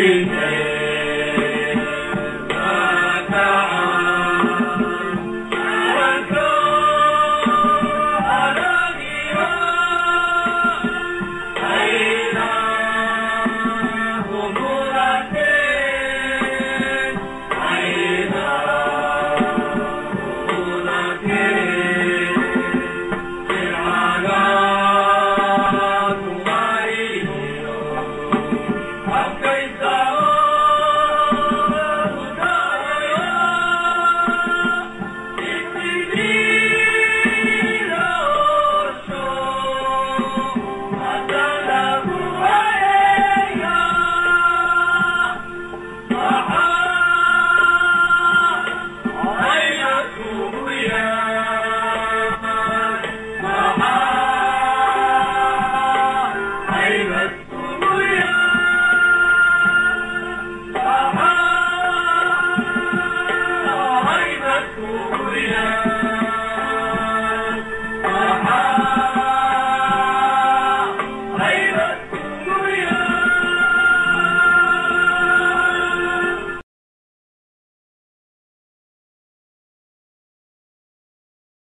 in Pirate